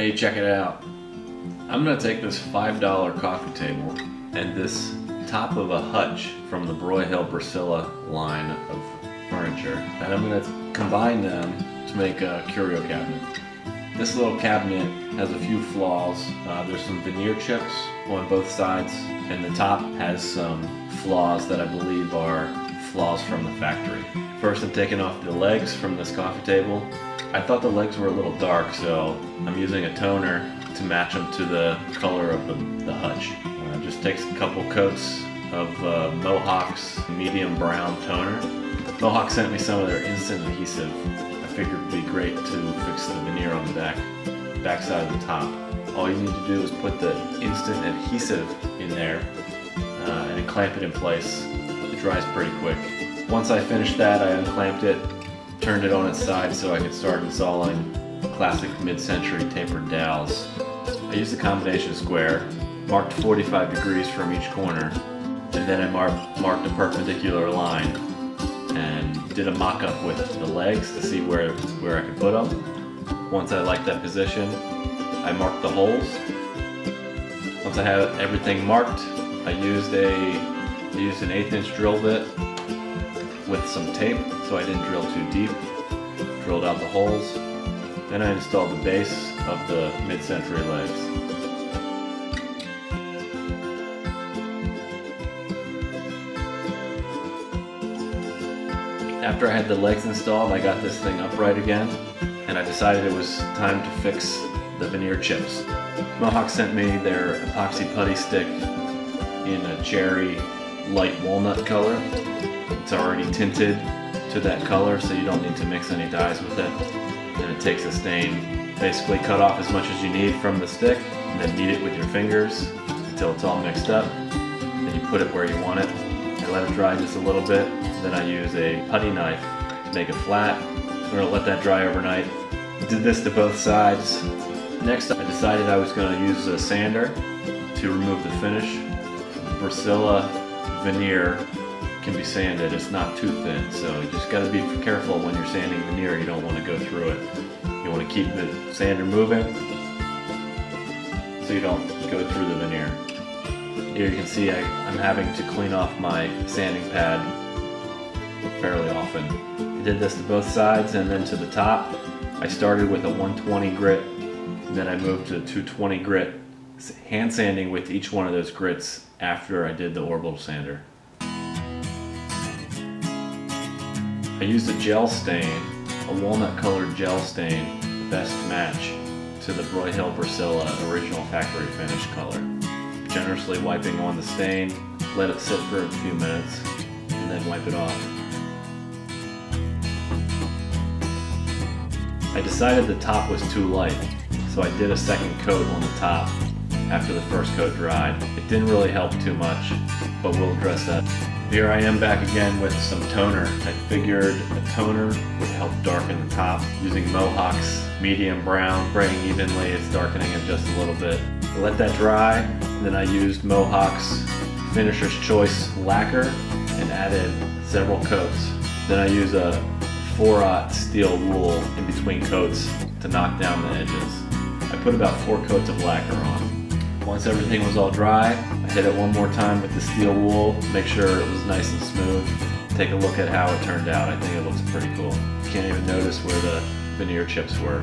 Hey, check it out. I'm gonna take this $5 coffee table and this top of a hutch from the Broyhill Brasilia line of furniture, and I'm gonna combine them to make a curio cabinet. This little cabinet has a few flaws. Uh, there's some veneer chips on both sides, and the top has some flaws that I believe are flaws from the factory. First, I'm taking off the legs from this coffee table. I thought the legs were a little dark, so I'm using a toner to match them to the color of the, the hutch. Uh, just takes a couple coats of uh, Mohawk's medium brown toner. Mohawk sent me some of their instant adhesive. I figured it'd be great to fix the veneer on the back, back side of the top. All you need to do is put the instant adhesive in there uh, and clamp it in place. Dries pretty quick. Once I finished that, I unclamped it, turned it on its side so I could start installing classic mid-century tapered dowels. I used a combination square, marked 45 degrees from each corner, and then I mar marked a perpendicular line and did a mock-up with the legs to see where, where I could put them. Once I liked that position, I marked the holes. Once I had everything marked, I used a I used an eighth inch drill bit with some tape so I didn't drill too deep. Drilled out the holes. Then I installed the base of the mid-century legs. After I had the legs installed, I got this thing upright again, and I decided it was time to fix the veneer chips. Mohawk sent me their epoxy putty stick in a cherry light walnut color. It's already tinted to that color, so you don't need to mix any dyes with it. And it takes a stain. Basically cut off as much as you need from the stick, and then knead it with your fingers until it's all mixed up. Then you put it where you want it, and let it dry just a little bit. Then I use a putty knife to make it flat. I'm gonna let that dry overnight. Did this to both sides. Next, I decided I was gonna use a sander to remove the finish. Brasilia veneer can be sanded. It's not too thin, so you just got to be careful when you're sanding veneer. You don't want to go through it. You want to keep the sander moving so you don't go through the veneer. Here you can see I, I'm having to clean off my sanding pad fairly often. I did this to both sides and then to the top. I started with a 120 grit, then I moved to 220 grit, hand sanding with each one of those grits after I did the orbital sander. I used a gel stain, a walnut colored gel stain, the best match to the Broyhill Brasilia original factory finish color. Generously wiping on the stain, let it sit for a few minutes, and then wipe it off. I decided the top was too light, so I did a second coat on the top after the first coat dried. It didn't really help too much, but we'll address that. Here I am back again with some toner. I figured a toner would help darken the top using Mohawk's medium brown, spraying evenly, it's darkening it just a little bit. I let that dry, then I used Mohawk's Finisher's Choice lacquer and added several coats. Then I use a 4-aught steel wool in between coats to knock down the edges. I put about four coats of lacquer on. Once everything was all dry, I hit it one more time with the steel wool, make sure it was nice and smooth. Take a look at how it turned out. I think it looks pretty cool. You can't even notice where the veneer chips were.